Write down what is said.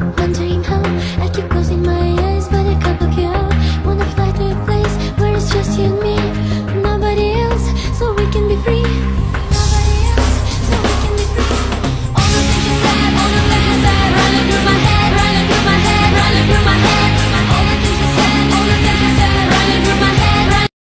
Wondering how I keep closing my eyes But I can't look you out. Wanna fly to a place Where it's just you and me.